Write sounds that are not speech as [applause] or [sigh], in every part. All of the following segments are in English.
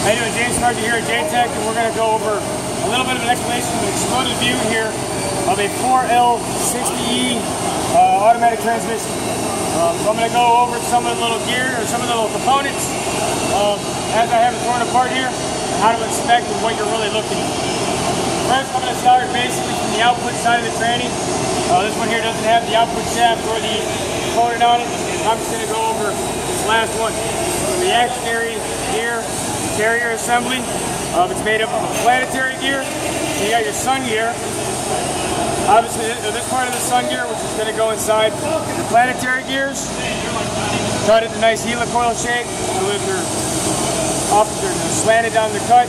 How you doing? James Carter here at JTech, and we're going to go over a little bit of an explanation of an exploded view here of a 4L60E uh, automatic transmission. Um, so I'm going to go over some of the little gear or some of the little components um, as I have it torn apart here, how to inspect and what you're really looking at. First, I'm going to start basically from the output side of the tranny. Uh, this one here doesn't have the output shaft or the component on it, I'm just going to go over this last one. So the reactionary carrier assembly. Um, it's made up of a planetary gear. So you got your sun gear. Obviously, this part of the sun gear, which is going to go inside the planetary gears. Cut it a nice helical shape so they're, off, they're slanted down the cut.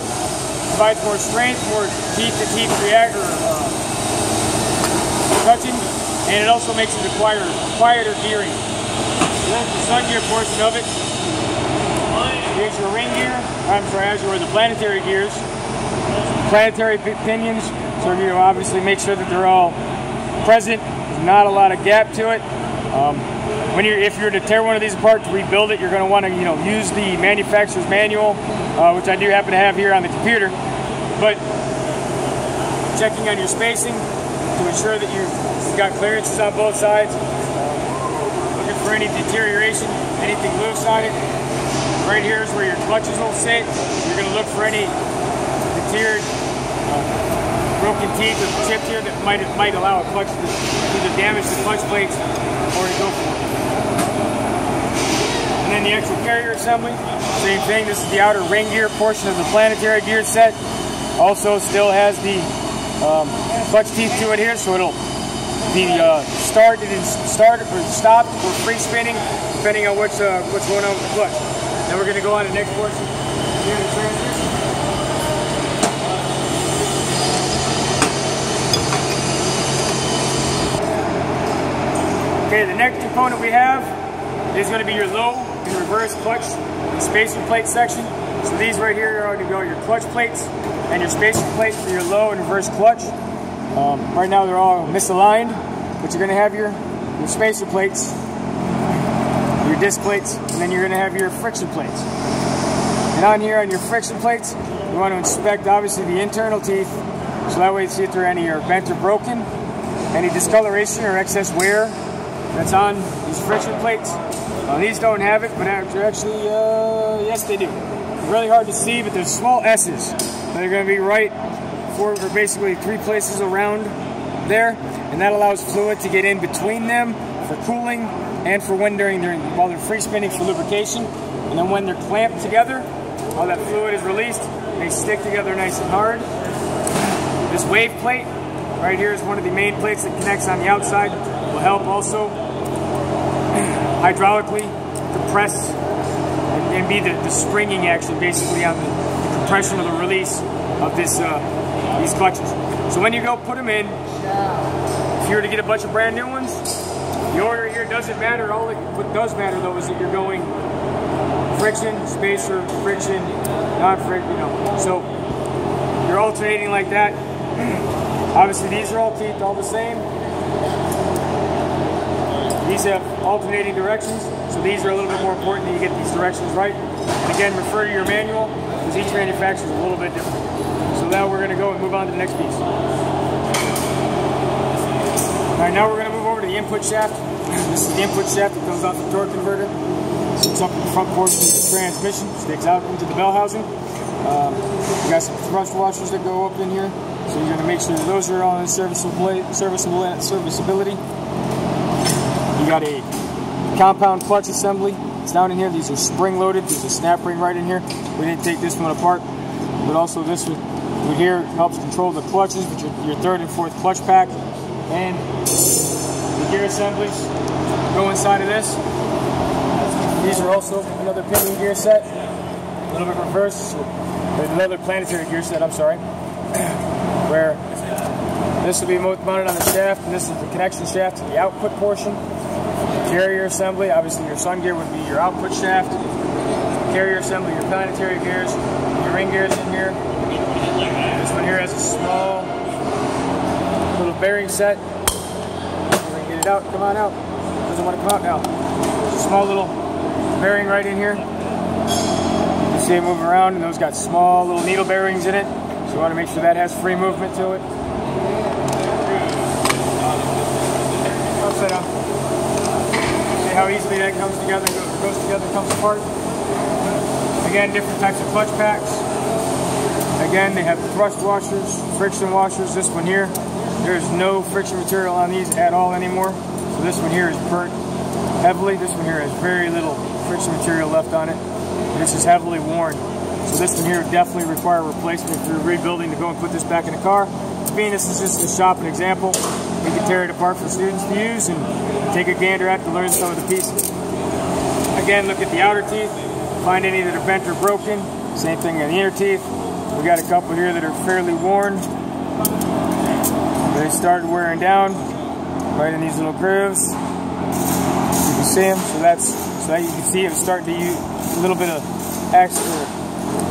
Provides more strength, more teeth-to-teeth react or uh, touching, and it also makes it a quieter, quieter gearing. That's the sun gear portion of it. Here's your ring gear. I'm sorry, as the planetary gears. Planetary pinions, so you obviously make sure that they're all present. There's not a lot of gap to it. Um, when you're, if you're to tear one of these apart to rebuild it, you're going to want to, you know, use the manufacturer's manual, uh, which I do happen to have here on the computer. But checking on your spacing to ensure that you've got clearances on both sides. looking for any deterioration, anything loose on it. Right here is where your clutches will sit. You're going to look for any deteriored, uh, broken teeth or chipped here that might might allow a clutch to damage the clutch plates or go for. And then the actual carrier assembly, same thing. This is the outer ring gear portion of the planetary gear set. Also still has the um, clutch teeth to it here, so it'll be uh, started and start or stopped or free spinning, depending on what's uh, what's going on with the clutch. Then we're going to go on to the next portion here in the. Okay, the next component we have is going to be your low and reverse clutch spacer plate section. So these right here are going to go your clutch plates and your spacer plate for your low and reverse clutch. Um, right now they're all misaligned, but you're going to have your, your spacer plates, your disc plates, and then you're going to have your friction plates. And on here on your friction plates, you want to inspect obviously the internal teeth, so that way you see if there are any are bent or broken, any discoloration or excess wear that's on these friction plates. Uh, these don't have it, but actually, uh, yes they do. Really hard to see, but there's small S's that are going to be right for basically three places around there, and that allows fluid to get in between them for cooling and for when during during while they're free spinning for lubrication. And then when they're clamped together, all that fluid is released, they stick together nice and hard. This wave plate right here is one of the main plates that connects on the outside. Will help also [clears throat] hydraulically compress and, and be the, the, springing action basically on the, the, compression of the release of this uh, these clutches. So when you go put them in, if you were to get a bunch of brand new ones, the order here doesn't matter. All it, what does matter though is that you're going friction, spacer, friction, non-friction, you know. So you're alternating like that. [clears throat] Obviously these are all teeth all the same. These have alternating directions, so these are a little bit more important that you get these directions right. And again, refer to your manual, because each manufacturer is a little bit different. So now we're going to go and move on to the next piece. All right, now we're going to move over to the input shaft. [clears throat] This is the input shaft that comes off the torque converter. Sits up in the front portion of the transmission, sticks out into the bell housing. Um, we got some thrust washers that go up in here, so you're going to make sure that those are all in serviceable, serviceable serviceability. You got a compound clutch assembly. It's down in here. These are spring loaded. There's a snap ring right in here. We didn't take this one apart, but also this one here helps control the clutches, which are your third and fourth clutch pack. And gear assemblies go inside of this. These are also another pinion gear set. A little bit reverse. Another planetary gear set, I'm sorry. [clears throat] Where this will be mounted on the shaft, and this is the connection shaft to the output portion carrier assembly. Obviously, your sun gear would be your output shaft. Carrier assembly, your planetary gears, your ring gears in here. This one here has a small little bearing set. We're gonna get it out. Come on out. Doesn't want to come out now. Small little bearing right in here. You see it move around, and those got small little needle bearings in it. So you want to make sure that has free movement to it. Upside down. See how easily that comes together, goes together, comes apart. Again, different types of clutch packs. Again, they have thrust washers, friction washers. This one here, there's no friction material on these at all anymore. So this one here is burnt heavily. This one here has very little friction material left on it. This is heavily worn. So this one here definitely require replacement if you're rebuilding to go and put this back in the car. Being this is just a shopping example, we can tear it apart for students to use and take a gander at to learn some of the pieces. Again, look at the outer teeth, find any that are bent or broken. Same thing on the inner teeth. We got a couple here that are fairly worn. They start wearing down right in these little grooves. You can see them, so that's so that you can see it starting to use a little bit of axial,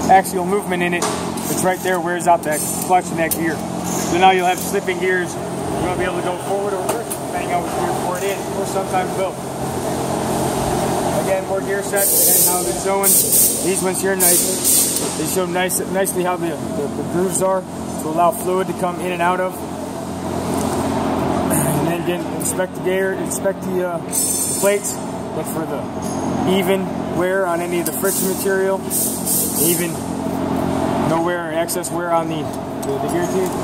axial movement in it. It's right there, wears out that clutch and that gear. So now you'll have slipping gears. You're going to be able to go forward or reverse, depending on which gear for it in, or sometimes both. Again, more gear sets and how they're showing. These ones here nice. They show nice, nicely how the, the, the grooves are to allow fluid to come in and out of. Then again, inspect the gear, inspect the, uh, plates, look for the even wear on any of the friction material, even no wear or excess wear on the, the, the gear teeth.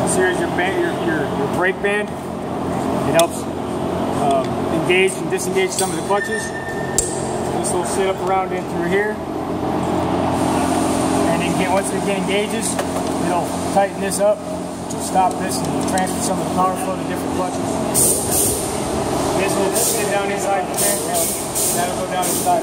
This here is your, band, your, your, your brake band. It helps um, engage and disengage some of the clutches. This will sit up around in through here. And again, once it engages, it'll tighten this up to stop this and transfer some of the power flow to different clutches. This will sit down inside the transfer. That'll go down inside.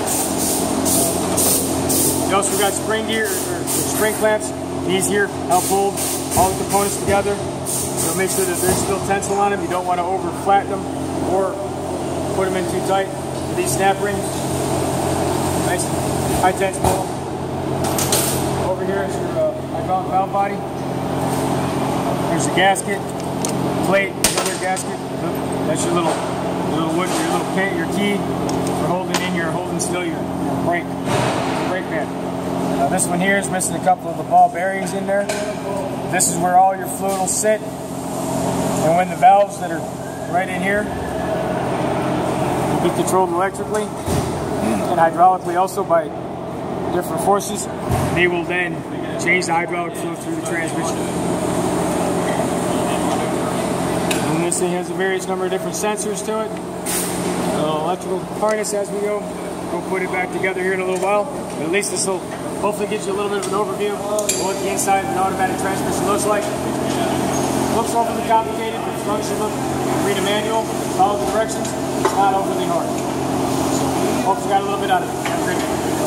You also got spring gear or spring clamps. These here help hold all the components together. So make sure that there's still tensile on them. You don't want to over flatten them or put them in too tight. These snap rings, nice high tension. Over here is your uh, valve body. There's a gasket, plate, another gasket. That's your little little wood, your little pin, your key for holding in your holding still your, your brake brake pad. Now this one here is missing a couple of the ball bearings in there. This is where all your fluid will sit. And when the valves that are right in here be controlled electrically and hydraulically also by different forces, they will then change the hydraulic flow through the transmission. And this thing has a various number of different sensors to it. Electrical harness as we go. We'll put it back together here in a little while. But at least this will hopefully gives you a little bit of an overview of what the inside of an automatic transmission looks like. Looks overly complicated, but look, read a manual, follow the directions, it's not overly hard. So, you got a little bit out of it. Have a great day.